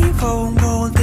free phone gold